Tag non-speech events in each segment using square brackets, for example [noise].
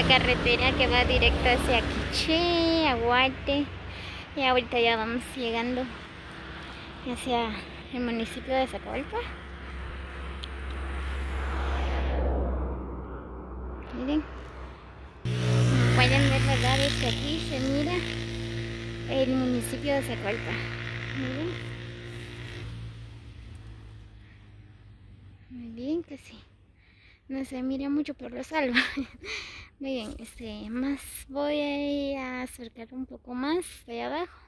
la carretera que va directo hacia Quiché, Aguate. Y ahorita ya vamos llegando hacia el municipio de Zacabalpa. Miren. Pueden ver, ¿verdad? Desde aquí se mira el municipio de Zacabalpa. Miren. Muy bien que sí. No se mira mucho por lo salvo. Muy bien, este, más voy a acercar un poco más de abajo.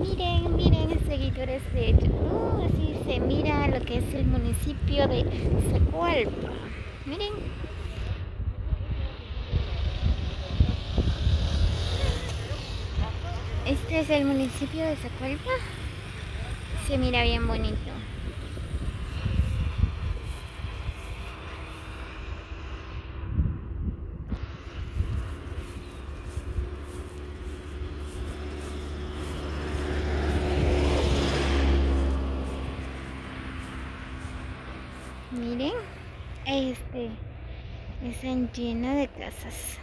Miren, miren, seguidores de YouTube, así se mira lo que es el municipio de Zacualpa. Miren. Este es el municipio de Zacualpa. Se mira bien bonito. Miren, este está llena de casas.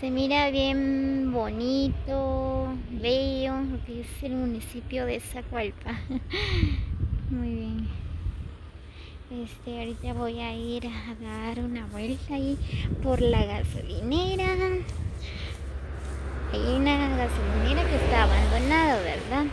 Se mira bien bonito, bello, lo que es el municipio de Zacualpa. [laughs] Muy bien. Este, ahorita voy a ir a dar una vuelta ahí por la gasolinera. Una gasolinera que está abandonada, ¿verdad?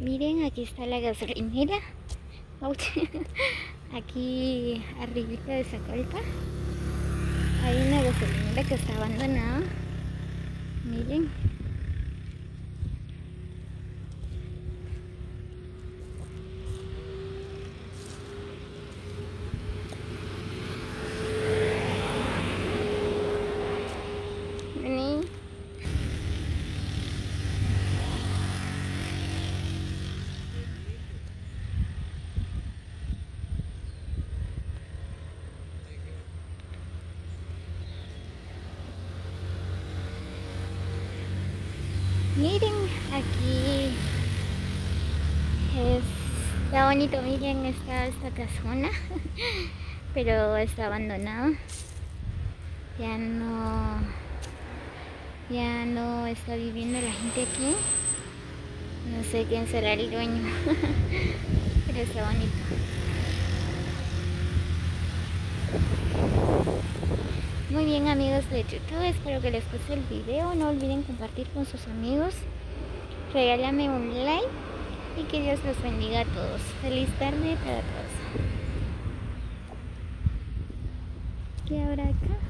Miren, aquí está la gasolinera. [laughs] Aquí arribita de Zacualpa. Hay una gasolinera que está abandonada. Miren. Miren, aquí está bonito, miren, está esta casona, [laughs] pero está abandonada. Ya no, ya no está viviendo la gente aquí. No sé quién será el dueño, [laughs] pero está bonito. Muy bien amigos de YouTube, espero que les guste el video, no olviden compartir con sus amigos, regálame un like y que Dios los bendiga a todos. Feliz tarde para todos. ¿Qué habrá acá?